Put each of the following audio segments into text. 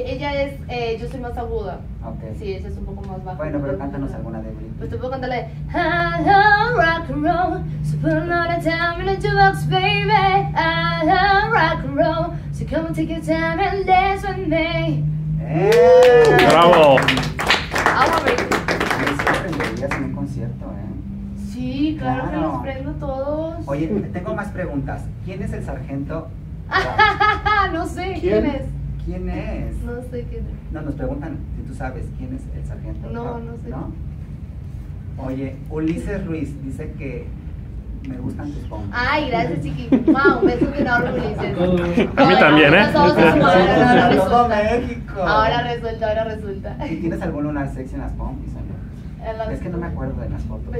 Ella es, eh, yo soy más aguda. Ok. Sí, ella es un poco más baja. Bueno, pero cántanos alguna de Britney. Pues te puedo cantar la de I love rock and roll, so put another time in the jukebox, baby. I love rock and roll, so come and take your time and dance with me. ¡Eh! Bravo. Sí aprenderías en un concierto, ¿eh? Sí, claro, que Claro. los prendo todos. Oye, tengo más preguntas. ¿Quién es el sargento? no sé, ¿quién, ¿Quién? es? ¿Quién es? No sé quién es. No, nos preguntan si tú sabes quién es el sargento. No, no sé. ¿No? Oye, Ulises Ruiz dice que me gustan tus pompis. Ay, gracias, chiqui. Wow, un beso enorme, Ulises. A mí también, ¿eh? Todo resulta. México. Ahora resulta, ahora resulta. ¿Y tienes algún lunar sexy en las la- Es que no me acuerdo de las fotos.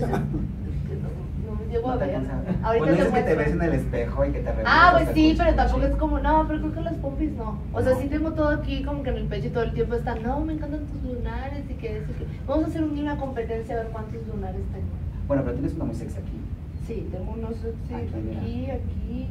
Pues, no, te alcanza. Ahorita Bueno, te dices que te ves en el espejo y que te Ah, pues sí, pero tampoco es como, no, pero creo que las pompis no. O sea, sí tengo todo aquí como que en el pecho y todo el tiempo está, no, me encantan tus lunares y que eso. Vamos a hacer una competencia a ver cuántos lunares tengo. Bueno, pero tienes uno muy sexy aquí. Sí, tengo unos mira. aquí, aquí, aquí.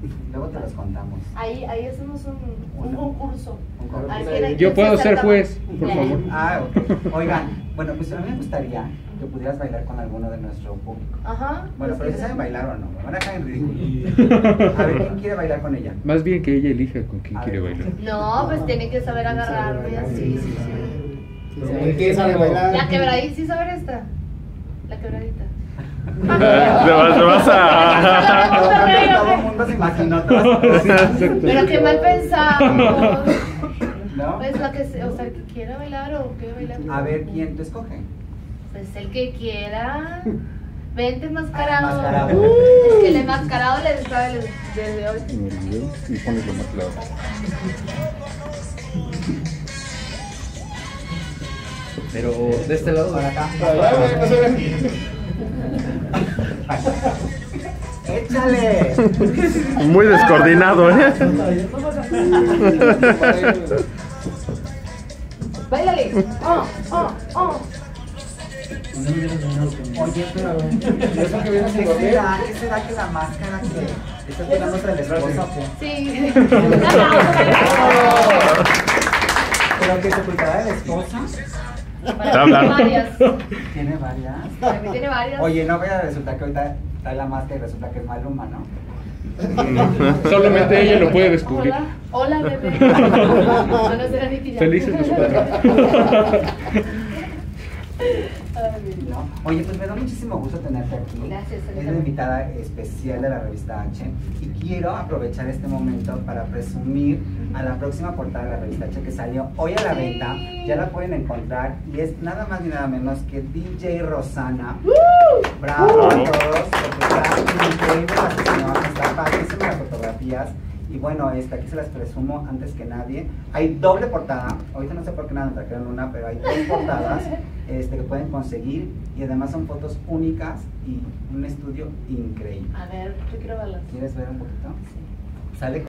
Luego te los contamos. Ahí, ahí hacemos un, un concurso. Un Yo puedo se ser juez, por favor. Ah, ok. Oigan, bueno, pues a mí me gustaría que pudieras bailar con alguno de nuestro público. Ajá. Bueno, pues pero sí. si saben bailar o no, me van a dejar en ridículo. A ver, ¿quién quiere bailar con ella? Más bien que ella elija con quién A quiere ver. bailar. No, pues tiene que saber agarrarme así, sí, sí. ¿Quién sabe bailar? La quebradita, ¿sí saber esta? La quebradita. Te vas, te vas a. Imaginó todas Pero qué mal pensado. ¿No? Pues la que, se- o sea, el que quiera bailar o que bailar. A ver, ¿quién te escoge? Pues el que quiera. Vente enmascarado. Ah. Uh, es que el enmascarado le sabe desde hoy. Y pones lo más claro. Pero de este lado. Por acá. ¡Échale! Muy descoordinado, ¿eh? Bailale. Oh, oh, oh. Oye, pero. Eso que vienes sin ¿Qué será? ¿Qué será que la máscara que está pegando otra la esposa? Sí. ¿Pero que se ocultará de la esposa? Para. ¿Tiene varias? Tiene varias. Oye, no vaya a resultar que ahorita la máscara y resulta que es Maluma, ¿no? Solamente ella lo puede descubrir. Hola, hola bebé. Bueno, será pijama. Felices los cuatro. Oye, pues me da muchísimo gusto tenerte aquí. Gracias, Es la invitada especial de la revista H. Y quiero aprovechar este momento para presumir a la próxima portada de la revista H que salió hoy a la Sí. venta. Ya la pueden encontrar. Y es nada más ni nada menos que DJ Rosana. Bravo a todos, porque está increíble la sesión, está padrísima las fotografías. Y bueno, este, aquí se las presumo antes que nadie. Hay doble portada, ahorita no sé por qué nada trajeron una, pero hay dos portadas este, que pueden conseguir y además son fotos únicas y un estudio increíble. A ver, yo quiero verlas. ¿Quieres ver un poquito? Sale